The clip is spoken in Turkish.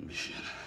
Yanlış yere.